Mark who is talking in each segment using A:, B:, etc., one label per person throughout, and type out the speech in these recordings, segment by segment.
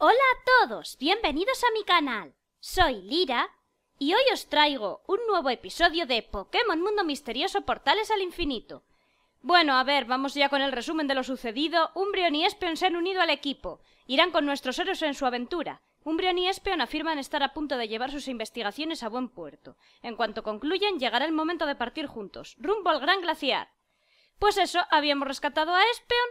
A: Hola a todos, bienvenidos a mi canal. Soy Lira y hoy os traigo un nuevo episodio de Pokémon Mundo Misterioso Portales al Infinito. Bueno, a ver, vamos ya con el resumen de lo sucedido. Umbreon y Espeon se han unido al equipo. Irán con nuestros héroes en su aventura. Umbreon y Espeon afirman estar a punto de llevar sus investigaciones a buen puerto. En cuanto concluyan, llegará el momento de partir juntos, rumbo al Gran Glaciar. Pues eso, habíamos rescatado a Espeon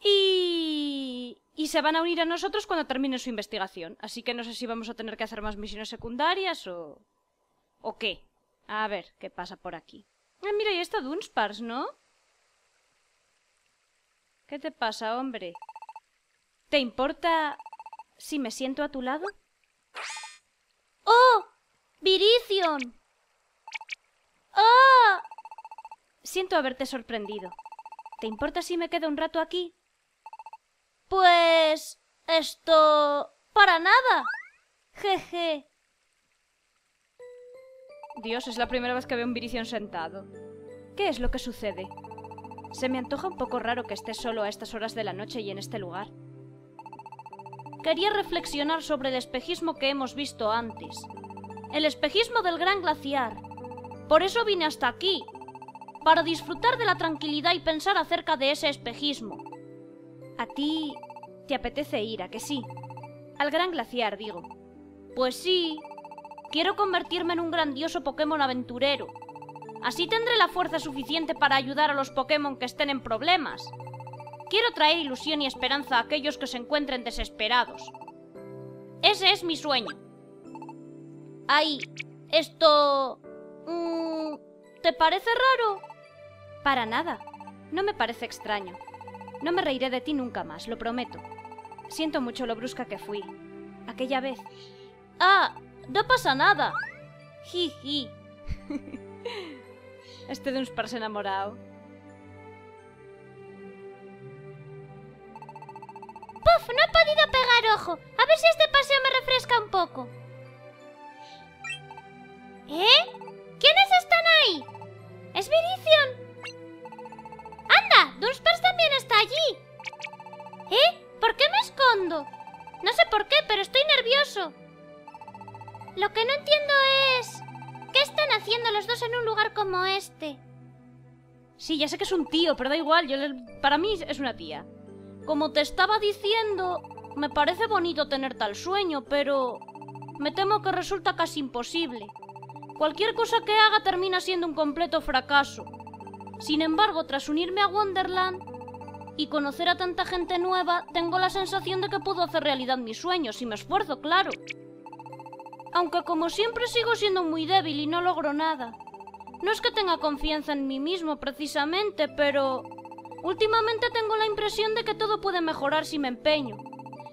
A: y... y se van a unir a nosotros cuando terminen su investigación. Así que no sé si vamos a tener que hacer más misiones secundarias o... ¿O qué? A ver, ¿qué pasa por aquí? Ah, mira, y está Dunsparce, ¿no? ¿Qué te pasa, hombre? ¿Te importa si me siento a tu lado? ¡Oh! ¡Virizion! ¡Oh! Siento haberte sorprendido. ¿Te importa si me quedo un rato aquí? Pues... esto... para nada. Jeje. Dios, es la primera vez que veo un Virizion sentado. ¿Qué es lo que sucede? Se me antoja un poco raro que estés solo a estas horas de la noche y en este lugar. Quería reflexionar sobre el espejismo que hemos visto antes. El espejismo del gran glaciar. Por eso vine hasta aquí. Para disfrutar de la tranquilidad y pensar acerca de ese espejismo. A ti te apetece ir, ¿a que sí? Al gran glaciar, digo. Pues sí. Quiero convertirme en un grandioso Pokémon aventurero. Así tendré la fuerza suficiente para ayudar a los Pokémon que estén en problemas. Quiero traer ilusión y esperanza a aquellos que se encuentren desesperados. Ese es mi sueño. Ay, esto... mm, ¿Te parece raro? Para nada. No me parece extraño. No me reiré de ti nunca más, lo prometo. Siento mucho lo brusca que fui. Aquella vez. Ah, no pasa nada. Jiji. este de un sparse enamorado.
B: Podido pegar ojo. A ver si este paseo me refresca un poco. ¿Eh? ¿Quiénes están ahí? ¿Es Virizion? ¡Anda! Dunsparce también está allí. ¿Eh? ¿Por qué me escondo? No sé por qué, pero estoy nervioso. Lo que no entiendo es... ¿Qué están haciendo los dos en un lugar como este?
A: Sí, ya sé que es un tío, pero da igual. Yo le- Para mí es una tía. Como te estaba diciendo, me parece bonito tener tal sueño, pero me temo que resulta casi imposible. Cualquier cosa que haga termina siendo un completo fracaso. Sin embargo, tras unirme a Wonderland y conocer a tanta gente nueva, tengo la sensación de que puedo hacer realidad mis sueños, si me esfuerzo, claro. Aunque como siempre sigo siendo muy débil y no logro nada. No es que tenga confianza en mí mismo precisamente, pero últimamente tengo la impresión de que todo puede mejorar si me empeño.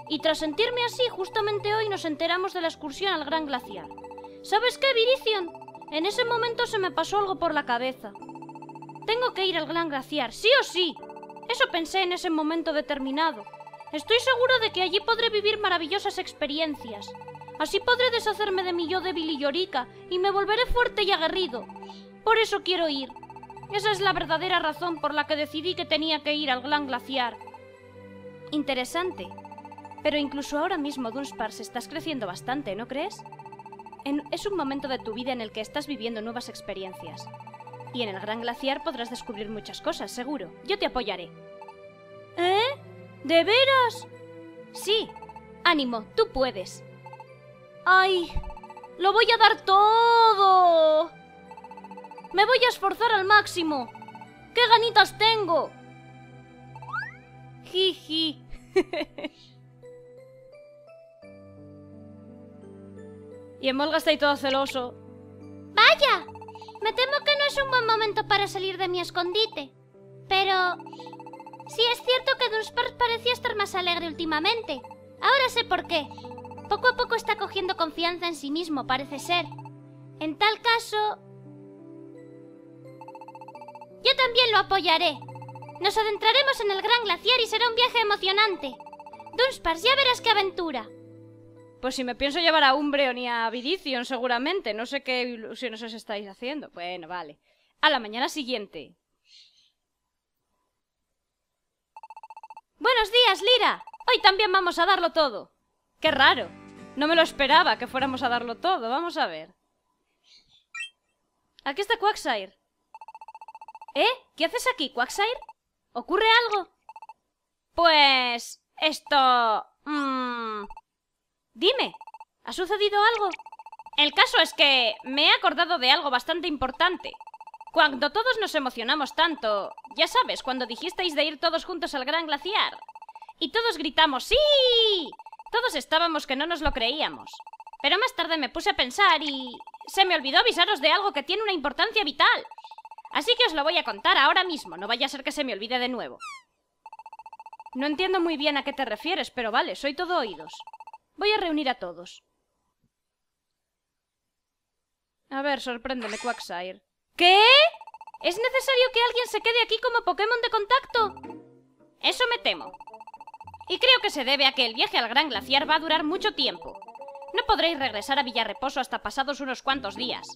A: Y tras sentirme así, justamente hoy nos enteramos de la excursión al Gran Glaciar. ¿Sabes qué, Virizion? En ese momento se me pasó algo por la cabeza. Tengo que ir al Gran Glaciar, sí o sí. Eso pensé en ese momento determinado. Estoy seguro de que allí podré vivir maravillosas experiencias. Así podré deshacerme de mi yo débil y llorica y me volveré fuerte y aguerrido. Por eso quiero ir. Esa es la verdadera razón por la que decidí que tenía que ir al Gran Glaciar. Interesante. Pero incluso ahora mismo, Dunsparce, estás creciendo bastante, ¿no crees? Es un momento de tu vida en el que estás viviendo nuevas experiencias. Y en el Gran Glaciar podrás descubrir muchas cosas, seguro. Yo te apoyaré. ¿Eh? ¿De veras? Sí. Ánimo, tú puedes. ¡Ay! ¡Lo voy a dar todo! ¡Me voy a esforzar al máximo! ¡Qué ganitas tengo! Jiji. y Emolga está ahí todo celoso.
B: ¡Vaya! Me temo que no es un buen momento para salir de mi escondite. Pero... Sí es cierto que Dunsparce parecía estar más alegre últimamente. Ahora sé por qué. Poco a poco está cogiendo confianza en sí mismo, parece ser. En tal caso... Yo también lo apoyaré. Nos adentraremos en el gran glaciar y será un viaje emocionante. Dunsparce, ya verás qué aventura.
A: Pues si me pienso llevar a Umbreon y a Virizion, seguramente. No sé qué ilusiones os estáis haciendo. Bueno, vale. A la mañana siguiente.
B: Buenos días, Lira. Hoy también vamos a darlo todo.
A: Qué raro. No me lo esperaba que fuéramos a darlo todo. Vamos a ver. Aquí está Quagsire. ¿Eh? ¿Qué haces aquí, Quagsire? ¿Ocurre algo? Pues... esto... Mmm... Dime, ¿ha sucedido algo? El caso es que me he acordado de algo bastante importante. Cuando todos nos emocionamos tanto, ya sabes, cuando dijisteis de ir todos juntos al gran glaciar. Y todos gritamos ¡Sí! Todos estábamos que no nos lo creíamos. Pero más tarde me puse a pensar y... Se me olvidó avisaros de algo que tiene una importancia vital. Así que os lo voy a contar ahora mismo, no vaya a ser que se me olvide de nuevo. No entiendo muy bien a qué te refieres, pero vale, soy todo oídos. Voy a reunir a todos. A ver, sorpréndeme, Quagsire. ¿Qué? ¿Es necesario que alguien se quede aquí como Pokémon de contacto? Eso me temo. Y creo que se debe a que el viaje al Gran Glaciar va a durar mucho tiempo. No podréis regresar a Villarreposo hasta pasados unos cuantos días.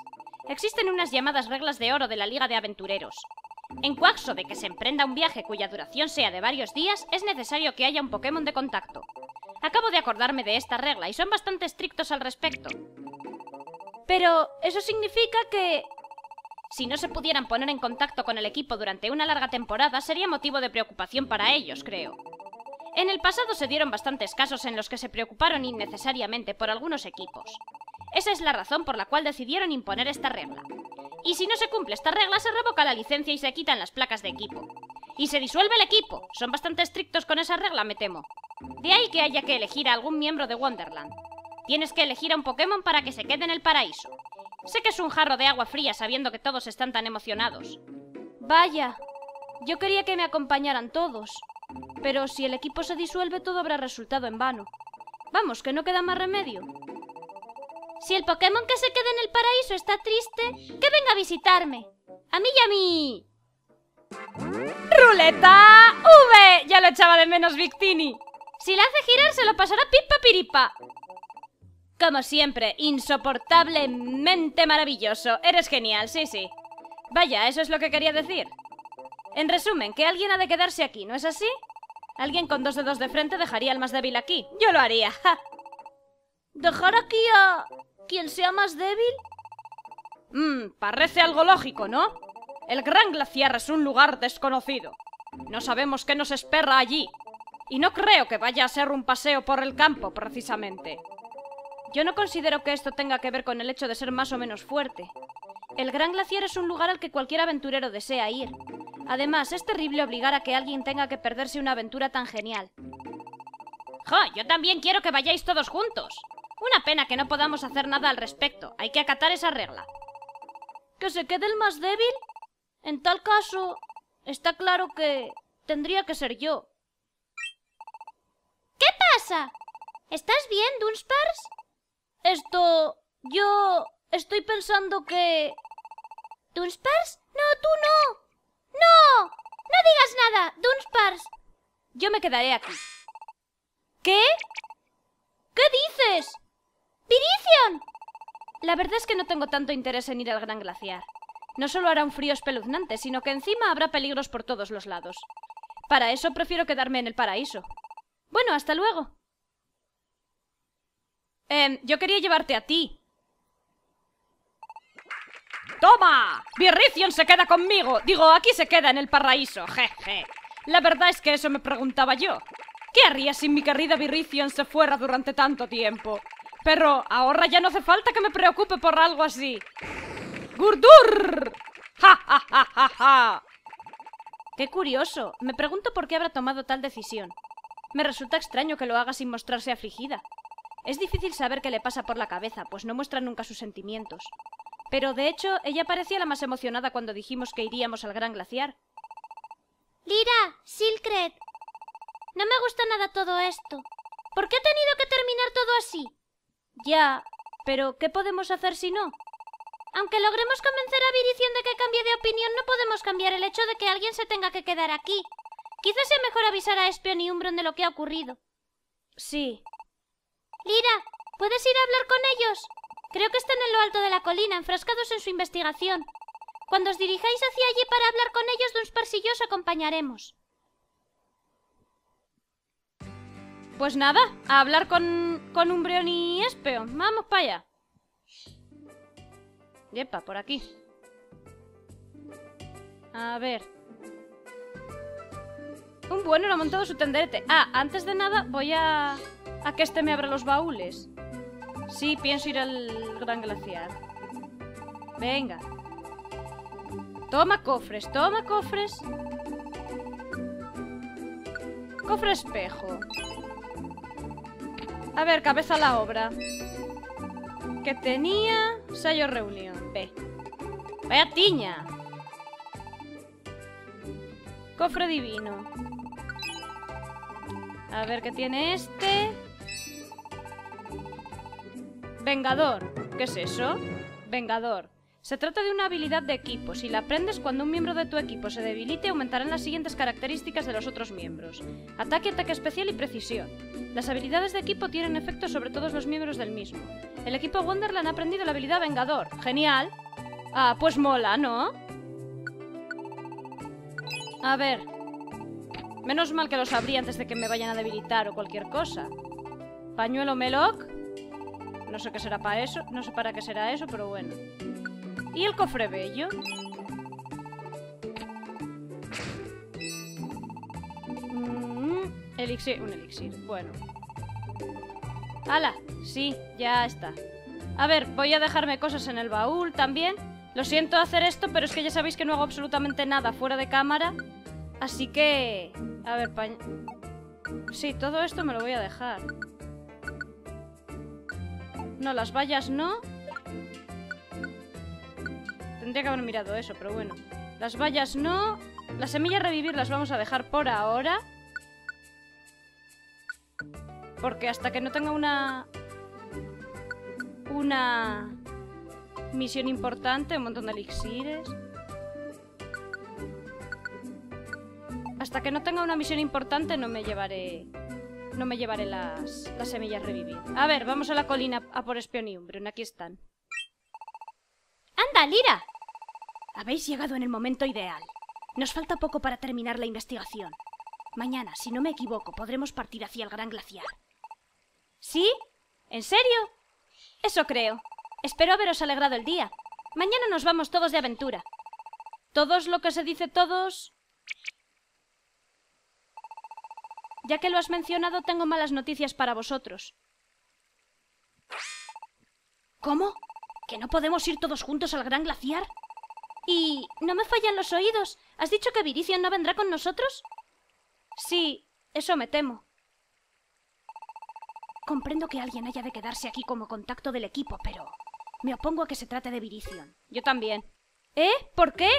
A: Existen unas llamadas reglas de oro de la Liga de Aventureros. En caso de que se emprenda un viaje cuya duración sea de varios días, es necesario que haya un Pokémon de contacto. Acabo de acordarme de esta regla y son bastante estrictos al respecto. Pero eso significa que... Si no se pudieran poner en contacto con el equipo durante una larga temporada, sería motivo de preocupación para ellos, creo. En el pasado se dieron bastantes casos en los que se preocuparon innecesariamente por algunos equipos. Esa es la razón por la cual decidieron imponer esta regla. Y si no se cumple esta regla, se revoca la licencia y se quitan las placas de equipo. Y se disuelve el equipo. Son bastante estrictos con esa regla, me temo. De ahí que haya que elegir a algún miembro de Wonderland. Tienes que elegir a un Pokémon para que se quede en el paraíso. Sé que es un jarro de agua fría sabiendo que todos están tan emocionados. Vaya, yo quería que me acompañaran todos. Pero si el equipo se disuelve, todo habrá resultado en vano. Vamos, que no queda más remedio.
B: Si el Pokémon que se quede en el paraíso está triste, que venga a visitarme. A mí y a mí.
A: ¡Ruleta! ¡V! Ya lo echaba de menos Victini. Si la hace girar, se lo pasará pipa piripa. Como siempre, insoportablemente maravilloso. Eres genial, sí, sí. Vaya, eso es lo que quería decir. En resumen, que alguien ha de quedarse aquí, ¿no es así? Alguien con dos dedos de frente dejaría al más débil aquí. Yo lo haría. ¿Dejar aquí a quien sea más débil? Mmm, parece algo lógico, ¿no? El Gran Glaciar es un lugar desconocido. No sabemos qué nos espera allí. Y no creo que vaya a ser un paseo por el campo, precisamente. Yo no considero que esto tenga que ver con el hecho de ser más o menos fuerte. El Gran Glaciar es un lugar al que cualquier aventurero desea ir. Además, es terrible obligar a que alguien tenga que perderse una aventura tan genial. ¡Ja! Yo también quiero que vayáis todos juntos. Una pena que no podamos hacer nada al respecto. Hay que acatar esa regla. ¿Que se quede el más débil? En tal caso, está claro que tendría que ser yo.
B: ¿Qué pasa? ¿Estás bien, Dunspars?
A: Esto... yo... estoy pensando que...
B: ¿Dunspars? No, tú no. ¡No! ¡No digas nada! ¡Dunspars!
A: Yo me quedaré aquí. ¿Qué? ¿Qué dices?
B: ¡Virizion!
A: La verdad es que no tengo tanto interés en ir al gran glaciar. No solo hará un frío espeluznante, sino que encima habrá peligros por todos los lados. Para eso prefiero quedarme en el paraíso. Bueno, hasta luego. Eh, yo quería llevarte a ti. ¡Toma! Virricion se queda conmigo. Digo, aquí se queda en el paraíso. Jeje. La verdad es que eso me preguntaba yo. ¿Qué haría si mi querida Virricion se fuera durante tanto tiempo? Pero ahora ya no hace falta que me preocupe por algo así. ¡Gurdur! ¡Ja, ja, ja, ja, ja! Qué curioso. Me pregunto por qué habrá tomado tal decisión. Me resulta extraño que lo haga sin mostrarse afligida. Es difícil saber qué le pasa por la cabeza, pues no muestra nunca sus sentimientos. Pero de hecho, ella parecía la más emocionada cuando dijimos que iríamos al gran glaciar.
B: Lira, Silkred. No me gusta nada todo esto. ¿Por qué ha tenido que terminar todo así?
A: Ya, pero ¿qué podemos hacer si no?
B: Aunque logremos convencer a Virición de que cambie de opinión, no podemos cambiar el hecho de que alguien se tenga que quedar aquí. Quizás sea mejor avisar a Espion y Umbron de lo que ha ocurrido.
A: Sí.
B: Lira, ¿Puedes ir a hablar con ellos? Creo que están en lo alto de la colina, enfrascados en su investigación. Cuando os dirijáis hacia allí para hablar con ellos, y yo os acompañaremos.
A: Pues nada, a hablar con, con Umbreon y Espeon. Vamos para allá. Yepa, por aquí. A ver. Un bueno lo ha montado su tenderete. Ah, antes de nada voy a... A que este me abra los baúles. Sí, pienso ir al gran glaciar. Venga. Toma cofres, toma cofres. Cofre espejo. A ver, cabeza a la obra. Que tenía... Sello reunión. Vaya tiña. Cofre divino. A ver qué tiene este. Vengador. ¿Qué es eso? Vengador. Se trata de una habilidad de equipo. Si la aprendes cuando un miembro de tu equipo se debilite, aumentarán las siguientes características de los otros miembros. Ataque, ataque especial y precisión. Las habilidades de equipo tienen efecto sobre todos los miembros del mismo. El equipo Wonderland ha aprendido la habilidad Vengador. ¡Genial! Ah, pues mola, ¿no? A ver. Menos mal que lo sabría antes de que me vayan a debilitar o cualquier cosa. Pañuelo Meloc. No sé qué será para eso. No sé para qué será eso, pero bueno. ¿Y el cofre bello? Mm, elixir, un elixir, bueno. ¡Hala! Sí, ya está. A ver, voy a dejarme cosas en el baúl también. Lo siento hacer esto, pero es que ya sabéis que no hago absolutamente nada fuera de cámara. Así que... A ver, pa... Sí, todo esto me lo voy a dejar. No, las vallas no. Tendría que haber mirado eso, pero bueno. Las vallas no. Las semillas revivir las vamos a dejar por ahora. Porque hasta que no tenga una... Una... Misión importante, un montón de elixires. Hasta que no tenga una misión importante no me llevaré... No me llevaré las, las semillas revivir. A ver, vamos a la colina a por Espion y Umbreon. Aquí están.
B: ¡Anda, Lira!
C: Habéis llegado en el momento ideal. Nos falta poco para terminar la investigación. Mañana, si no me equivoco, podremos partir hacia el gran glaciar.
A: ¿Sí? ¿En serio? Eso creo. Espero haberos alegrado el día. Mañana nos vamos todos de aventura. ¿Todos lo que se dice todos? Ya que lo has mencionado, tengo malas noticias para vosotros.
C: ¿Cómo? ¿Que no podemos ir todos juntos al gran glaciar?
B: Y... ¿no me fallan los oídos? ¿Has dicho que Virición no vendrá con nosotros?
A: Sí, eso me temo.
C: Comprendo que alguien haya de quedarse aquí como contacto del equipo, pero... Me opongo a que se trate de Virición.
A: Yo también. ¿Eh? ¿Por qué?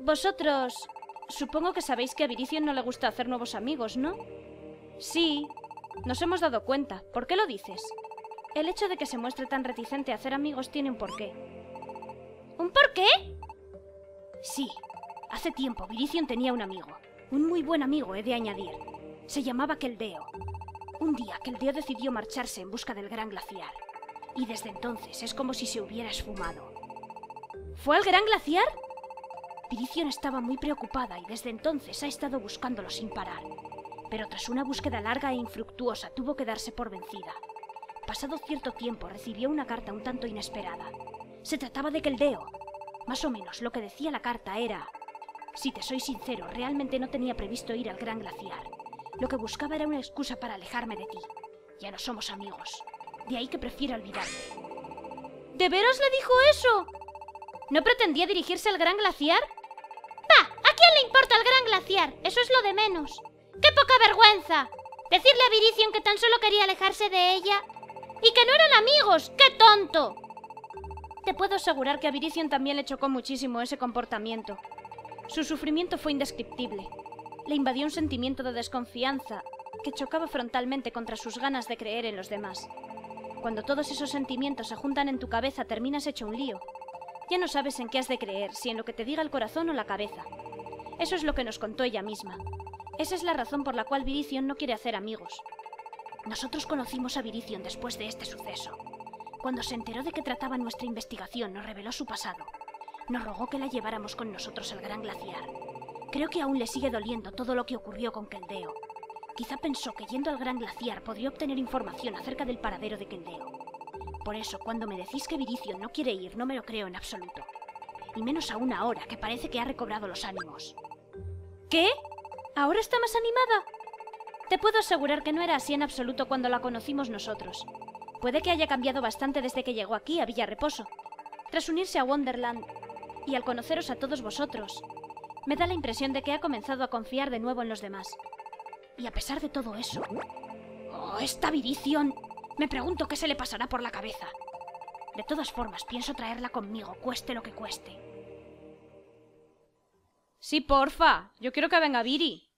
B: Vosotros...
A: Supongo que sabéis que a Virición no le gusta hacer nuevos amigos, ¿no? Sí, nos hemos dado cuenta. ¿Por qué lo dices? El hecho de que se muestre tan reticente a hacer amigos tiene un porqué.
B: ¿Un porqué?
C: Sí. Hace tiempo Virición tenía un amigo. Un muy buen amigo, he de añadir. Se llamaba Keldeo. Un día Keldeo decidió marcharse en busca del gran glaciar. Y desde entonces es como si se hubiera esfumado.
A: ¿Fue al gran glaciar?
C: Virición estaba muy preocupada y desde entonces ha estado buscándolo sin parar. Pero tras una búsqueda larga e infructuosa tuvo que darse por vencida. Pasado cierto tiempo recibió una carta un tanto inesperada. Se trataba de Keldeo. Más o menos lo que decía la carta era... Si te soy sincero, realmente no tenía previsto ir al gran glaciar. Lo que buscaba era una excusa para alejarme de ti. Ya no somos amigos. De ahí que prefiero olvidarte.
B: ¿De veras le dijo eso? ¿No pretendía dirigirse al gran glaciar? ¡Bah! ¿A quién le importa el gran glaciar? Eso es lo de menos. ¡Qué poca vergüenza! Decirle a Virición que tan solo quería alejarse de ella y que no eran amigos. ¡Qué tonto!
A: Te puedo asegurar que a Virición también le chocó muchísimo ese comportamiento. Su sufrimiento fue indescriptible. Le invadió un sentimiento de desconfianza que chocaba frontalmente contra sus ganas de creer en los demás. Cuando todos esos sentimientos se juntan en tu cabeza terminas hecho un lío. Ya no sabes en qué has de creer, si en lo que te diga el corazón o la cabeza. Eso es lo que nos contó ella misma. Esa es la razón por la cual Virición no quiere hacer amigos.
C: Nosotros conocimos a Virizion después de este suceso. Cuando se enteró de que trataba nuestra investigación, nos reveló su pasado. Nos rogó que la lleváramos con nosotros al gran glaciar. Creo que aún le sigue doliendo todo lo que ocurrió con Keldeo. Quizá pensó que yendo al gran glaciar podría obtener información acerca del paradero de Keldeo. Por eso, cuando me decís que Virizion no quiere ir, no me lo creo en absoluto. Y menos aún ahora, que parece que ha recobrado los ánimos.
A: ¿Qué? ¿Ahora está más animada? Te puedo asegurar que no era así en absoluto cuando la conocimos nosotros. Puede que haya cambiado bastante desde que llegó aquí, a Villa Reposo. Tras unirse a Wonderland y al conoceros a todos vosotros, me da la impresión de que ha comenzado a confiar de nuevo en los demás.
C: Y a pesar de todo eso... ¡Oh, esta Virizion! Me pregunto qué se le pasará por la cabeza. De todas formas, pienso traerla conmigo, cueste lo que cueste.
A: Sí, porfa. Yo quiero que venga Viri.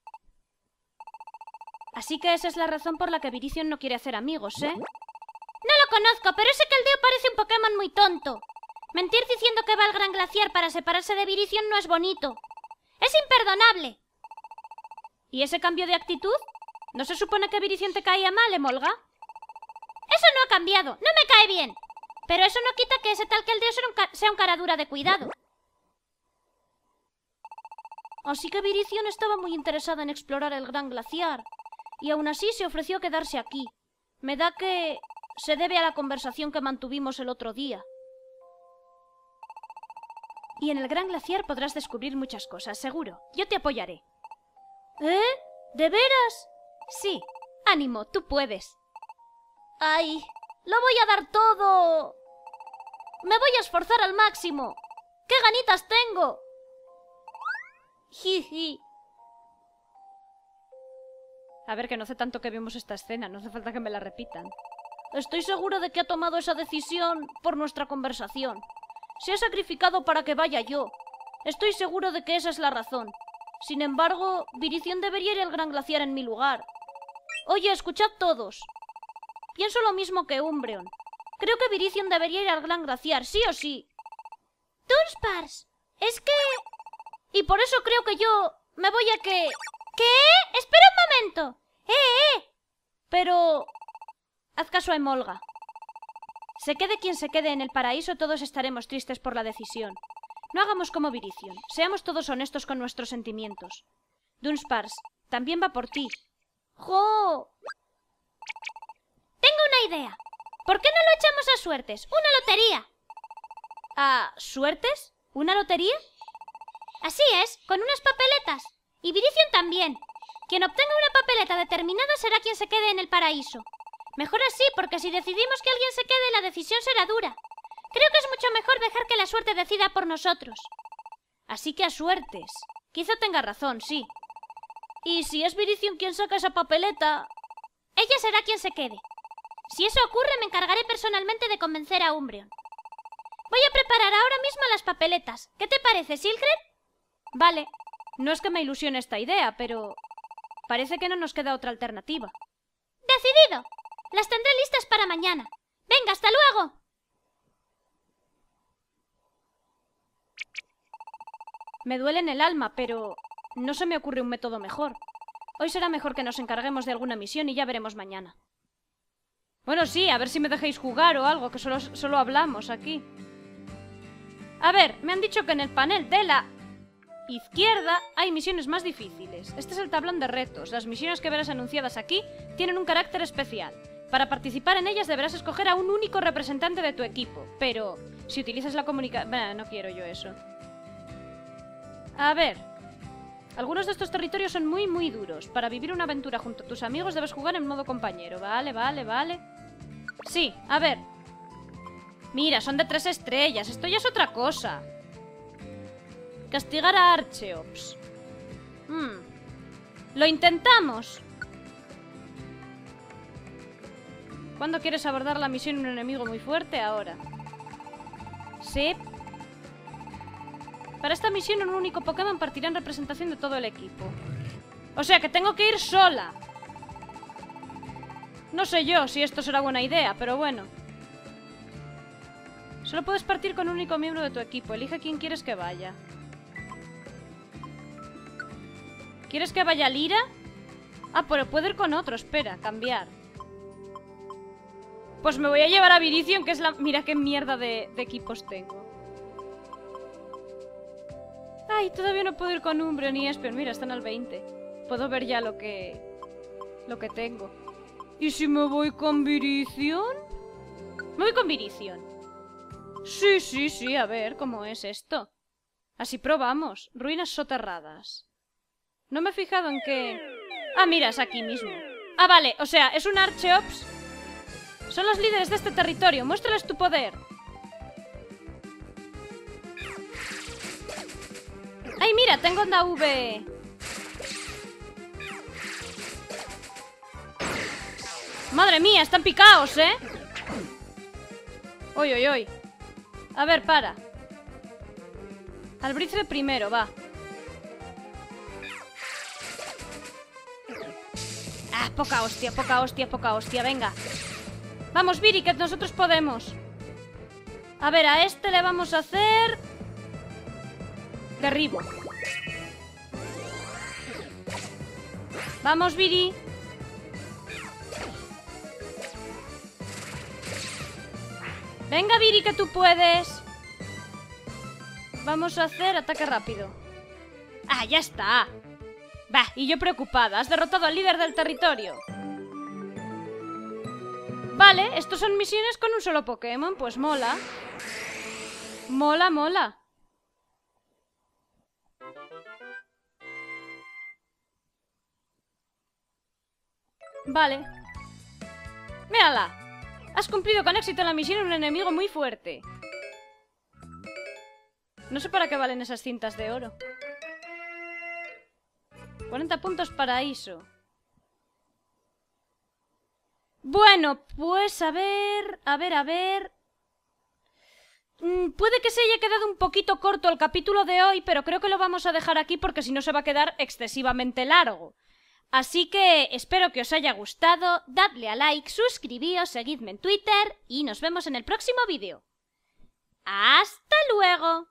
A: Así que esa es la razón por la que Virizion no quiere hacer amigos, ¿eh?
B: Lo conozco, pero ese caldeo parece un Pokémon muy tonto. Mentir diciendo que va al Gran Glaciar para separarse de Virizion no es bonito. Es imperdonable.
A: ¿Y ese cambio de actitud? ¿No se supone que Virizion te caía mal, Emolga?
B: Eso no ha cambiado, no me cae bien. Pero eso no quita que ese tal sea un, ca sea un caradura de cuidado.
A: Así que Virizion estaba muy interesada en explorar el Gran Glaciar, y aún así se ofreció quedarse aquí. Me da que se debe a la conversación que mantuvimos el otro día. Y en el Gran Glaciar podrás descubrir muchas cosas, seguro. Yo te apoyaré. ¿Eh? ¿De veras? Sí. Ánimo, tú puedes. ¡Ay! ¡Lo voy a dar todo! ¡Me voy a esforzar al máximo! ¡Qué ganitas tengo! Jiji. A ver, que no hace tanto que vimos esta escena, no hace falta que me la repitan. Estoy seguro de que ha tomado esa decisión por nuestra conversación. Se ha sacrificado para que vaya yo. Estoy seguro de que esa es la razón. Sin embargo, Virición debería ir al Gran Glaciar en mi lugar. Oye, escuchad todos. Pienso lo mismo que Umbreon. Creo que Virición debería ir al Gran Glaciar, sí o sí.
B: Dunsparce, es que...
A: Y por eso creo que yo me voy a que...
B: ¿Qué? Espera un momento. ¡Eh, eh!
A: Pero... Haz caso a Emolga. Se quede quien se quede en el paraíso, todos estaremos tristes por la decisión. No hagamos como Virición. Seamos todos honestos con nuestros sentimientos. Dunsparce, también va por ti.
B: ¡Jo! Tengo una idea. ¿Por qué no lo echamos a suertes? ¡Una lotería!
A: ¿A suertes? ¿Una lotería?
B: Así es, con unas papeletas. Y Virición también. Quien obtenga una papeleta determinada será quien se quede en el paraíso. Mejor así, porque si decidimos que alguien se quede, la decisión será dura. Creo que es mucho mejor dejar que la suerte decida por nosotros.
A: Así que a suertes. Quizá tenga razón, sí. Y si es Virición quien saca esa papeleta...
B: Ella será quien se quede. Si eso ocurre, me encargaré personalmente de convencer a Umbreon. Voy a preparar ahora mismo las papeletas. ¿Qué te parece, Silgred?
A: Vale. No es que me ilusione esta idea, pero... Parece que no nos queda otra alternativa.
B: ¡Decidido! Las tendré listas para mañana. Venga, hasta luego.
A: Me duele en el alma, pero no se me ocurre un método mejor. Hoy será mejor que nos encarguemos de alguna misión y ya veremos mañana. Bueno, sí, a ver si me dejáis jugar o algo, que solo, solo hablamos aquí. A ver, me han dicho que en el panel de la izquierda hay misiones más difíciles. Este es el tablón de retos. Las misiones que verás anunciadas aquí tienen un carácter especial. Para participar en ellas deberás escoger a un único representante de tu equipo, pero si utilizas la comunicación... No quiero yo eso. A ver... Algunos de estos territorios son muy, muy duros. Para vivir una aventura junto a tus amigos debes jugar en modo compañero. Vale, vale, vale. Sí, a ver. Mira, son de tres estrellas. Esto ya es otra cosa. Castigar a Archeops. Hmm. Lo intentamos. ¿Cuándo quieres abordar la misión un enemigo muy fuerte? Ahora. Sí. Para esta misión un único Pokémon partirá en representación de todo el equipo. O sea que tengo que ir sola. No sé yo si esto será buena idea, pero bueno. Solo puedes partir con un único miembro de tu equipo. Elige quién quieres que vaya. ¿Quieres que vaya Lira? Ah, pero puedo ir con otro. Espera, cambiar. Pues me voy a llevar a Virizion, que es la... Mira qué mierda de, equipos tengo. Ay, todavía no puedo ir con Umbreon y Espeon. Mira, están al 20. Puedo ver ya lo que... Lo que tengo. ¿Y si me voy con Virizion? Me voy con Virizion. Sí, sí, sí, a ver, ¿cómo es esto? Así probamos. Ruinas soterradas. No me he fijado en qué... Ah, mira, es aquí mismo. Ah, vale, o sea, es un Archeops. Son los líderes de este territorio. Muéstrales tu poder. ¡Ay, mira! Tengo onda V. ¡Madre mía! Están picados, ¿eh? ¡Uy, uy, uy! A ver, para. Al Brizre primero, va. Ah, poca hostia, poca hostia, poca hostia, venga. Vamos, Viri, que nosotros podemos. A ver, a este le vamos a hacer... Derribo. Vamos, Viri. Venga, Viri, que tú puedes. Vamos a hacer ataque rápido. Ah, ya está. Va, y yo preocupada. Has derrotado al líder del territorio. Vale, estos son misiones con un solo Pokémon. Pues mola. Mola, mola. Vale. Mírala. Has cumplido con éxito la misión en un enemigo muy fuerte. No sé para qué valen esas cintas de oro. 40 puntos para ISO. Bueno, pues a ver, a ver, a ver... Mm, puede que se haya quedado un poquito corto el capítulo de hoy, pero creo que lo vamos a dejar aquí porque si no se va a quedar excesivamente largo. Así que espero que os haya gustado, dadle a like, suscribíos, seguidme en Twitter y nos vemos en el próximo vídeo. ¡Hasta luego!